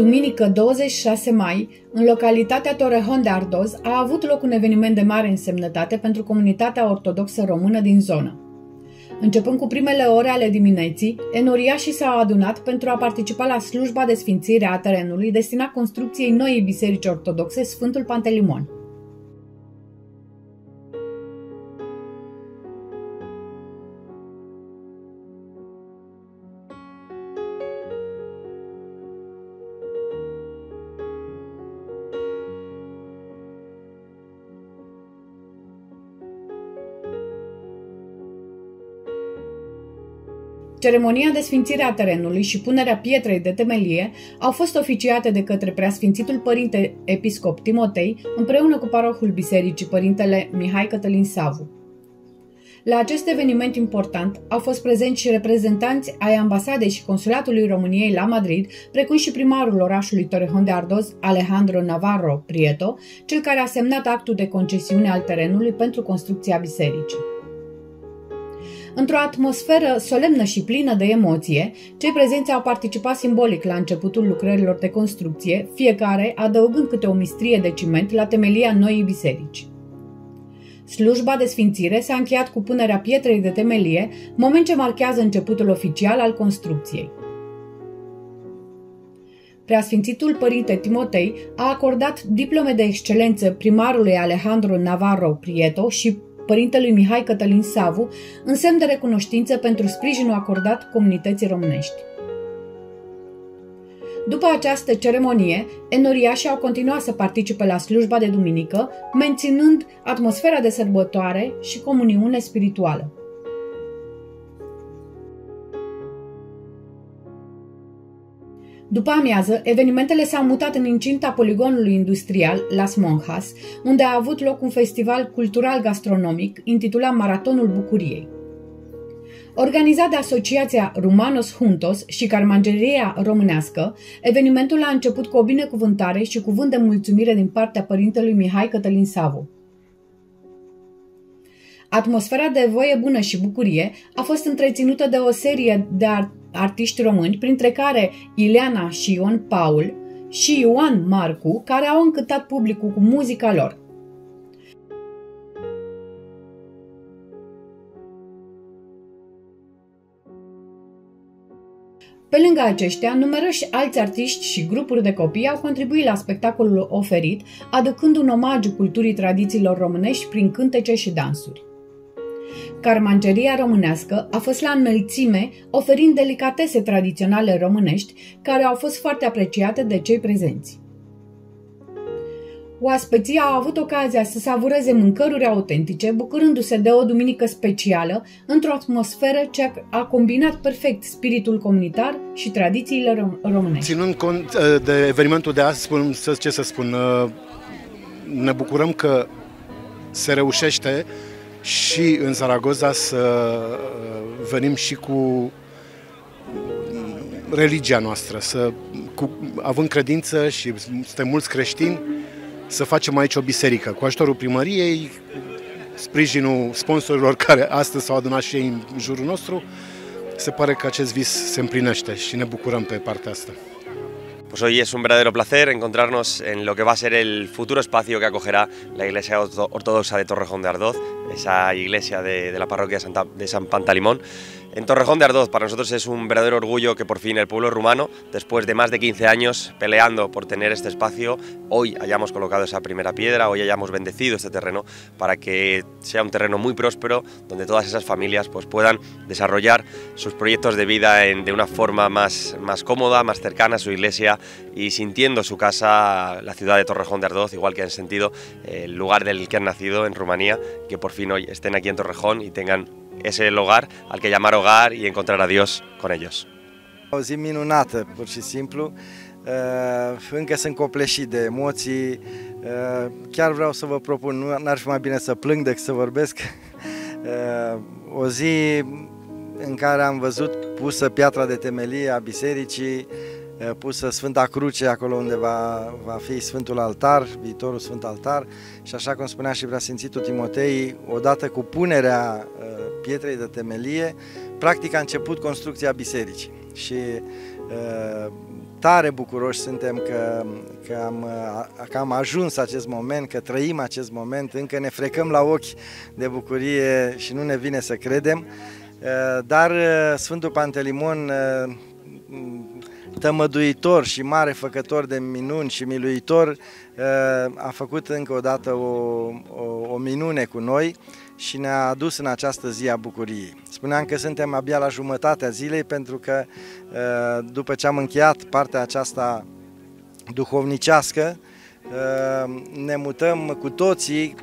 Duminică 26 mai, în localitatea Torrejon de Ardoz, a avut loc un eveniment de mare însemnătate pentru comunitatea ortodoxă română din zonă. Începând cu primele ore ale dimineții, enoriașii s-au adunat pentru a participa la slujba de sfințire a terenului destinat construcției noii biserici ortodoxe Sfântul Pantelimon. Ceremonia de sfințire a terenului și punerea pietrei de temelie au fost oficiate de către preasfințitul părinte episcop Timotei împreună cu parohul bisericii părintele Mihai Cătălin Savu. La acest eveniment important au fost prezenți și reprezentanți ai ambasadei și consulatului României la Madrid, precum și primarul orașului Torrejon de Ardoz, Alejandro Navarro Prieto, cel care a semnat actul de concesiune al terenului pentru construcția bisericii. Într-o atmosferă solemnă și plină de emoție, cei prezenți au participat simbolic la începutul lucrărilor de construcție, fiecare adăugând câte o mistrie de ciment la temelia noii biserici. Slujba de sfințire s-a încheiat cu punerea pietrei de temelie, moment ce marchează începutul oficial al construcției. Preasfințitul Părinte Timotei a acordat diplome de excelență primarului Alejandro Navarro Prieto și părintelui Mihai Cătălin Savu, în semn de recunoștință pentru sprijinul acordat comunității românești. După această ceremonie, enoriașii au continuat să participe la slujba de duminică, menținând atmosfera de sărbătoare și comuniune spirituală. După amiază, evenimentele s-au mutat în incinta poligonului industrial Las Monjas, unde a avut loc un festival cultural gastronomic intitulat Maratonul Bucuriei. Organizat de Asociația Rumanos Juntos și Carmangeria Românească, evenimentul a început cu o binecuvântare și cuvânt de mulțumire din partea părintelui Mihai Cătălin Savu. Atmosfera de voie bună și bucurie a fost întreținută de o serie de artiști români, printre care Ileana și Ion Paul și Ioan Marcu, care au încântat publicul cu muzica lor. Pe lângă aceștia, numeroși alți artiști și grupuri de copii au contribuit la spectacolul oferit, aducând un omagiu culturii tradițiilor românești prin cântece și dansuri. Carmangeria românească a fost la înălțime, oferind delicatese tradiționale românești, care au fost foarte apreciate de cei prezenți. Oaspeții au avut ocazia să savureze mâncăruri autentice, bucurându-se de o duminică specială, într-o atmosferă ce a combinat perfect spiritul comunitar și tradițiile românești. Ținând cont uh, de evenimentul de azi, spun, ce să spun, uh, ne bucurăm că se reușește și în Zaragoza să uh, venim și cu mm, religia noastră, să, cu, având credință și suntem mulți creștini, să facem aici o biserică. Cu ajutorul primăriei, sprijinul sponsorilor care astăzi s-au adunat și ei în jurul nostru, se pare că acest vis se împlinește și ne bucurăm pe partea asta. Pues hoy es un verdadero placer encontrarnos en lo que va a ser el futuro espacio que acogerá la Iglesia Ortodoxa de Torrejón de Ardoz, esa iglesia de, la parroquia de San Pantalimón. En Torrejón de Ardoz para nosotros es un verdadero orgullo que por fin el pueblo rumano, después de más de 15 años peleando por tener este espacio, hoy hayamos colocado esa primera piedra, hoy hayamos bendecido este terreno para que sea un terreno muy próspero donde todas esas familias pues, puedan desarrollar sus proyectos de vida de una forma más, más cómoda, más cercana a su iglesia y sintiendo su casa, la ciudad de Torrejón de Ardoz, igual que han sentido el lugar del que han nacido en Rumanía, que por fin hoy estén aquí en Torrejón y tengan ese el hogar al que llamar hogar y encontrar a Dios con ellos. O zi minunată, pur și simplu. Uh, încă sunt copleșit de emoții. Uh, chiar vreau să vă propun, nu ar fi mai bine să plâng decât să vorbesc. Uh, o zi în care am văzut pusă piatra de temelie a bisericii, pusă Sfânta Cruce acolo unde va, va fi Sfântul Altar, viitorul Sfânt Altar și așa cum spunea și Preasfințitul Timotei, odată cu punerea pietrei de temelie, practic a început construcția bisericii și tare bucuroși suntem că, că, am, că am ajuns acest moment, că trăim acest moment, încă ne frecăm la ochi de bucurie și nu ne vine să credem. Dar Sfântul Pantelimon tămăduitor și mare făcător de minuni și miluitor, uh, a făcut încă o dată o, o, o minune cu noi și ne-a adus în această zi a bucuriei. Spuneam că suntem abia la jumătatea zilei pentru că uh, după ce am încheiat partea aceasta duhovnicească, Ehm, ne mutăm cu toții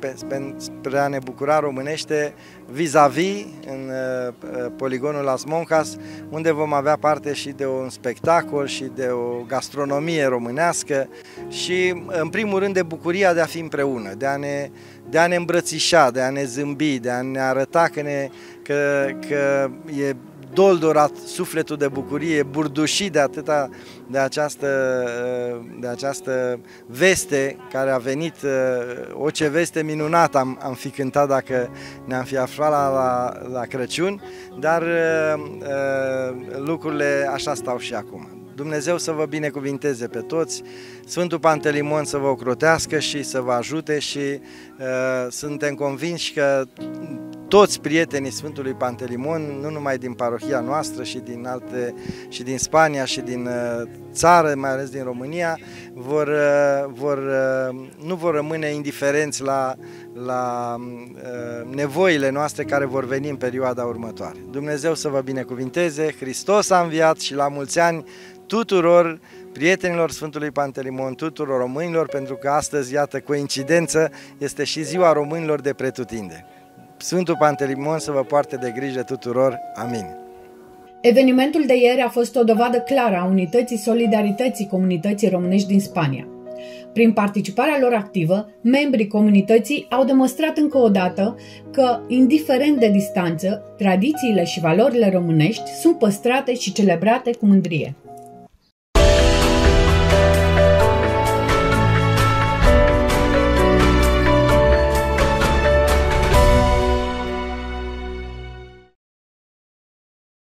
spre a ne bucura românește vis-a-vis -vis în eh, poligonul Las Moncas, unde vom avea parte și de un spectacol și de o gastronomie românească și, în primul rând, de bucuria de a fi împreună, de a ne, de a ne îmbrățișa, de a ne zâmbi, de a ne arăta că, ne, că, că e doldorat sufletul de bucurie, burdușit de atâta, de această, de această veste care a venit, o ce veste minunată am, am fi cântat dacă ne-am fi aflat la, la, la Crăciun, dar lucrurile așa stau și acum. Dumnezeu să vă binecuvinteze pe toți, Sfântul Pantelimon să vă ocrotească și să vă ajute și uh, suntem convinși că toți prietenii Sfântului Pantelimon, nu numai din parohia noastră și din alte și din Spania și din uh, țară, mai ales din România, vor, uh, vor, uh, nu vor rămâne indiferenți la, la nevoile noastre care vor veni în perioada următoare. Dumnezeu să vă binecuvinteze, Hristos a înviat și la mulți ani tuturor prietenilor Sfântului Pantelimon, tuturor românilor, pentru că astăzi, iată, coincidență, este și ziua românilor de pretutinde. Sfântul Pantelimon să vă poarte de grijă tuturor. Amin. Evenimentul de ieri a fost o dovadă clară a unității solidarității comunității românești din Spania. Prin participarea lor activă, membrii comunității au demonstrat încă o dată că, indiferent de distanță, tradițiile și valorile românești sunt păstrate și celebrate cu mândrie.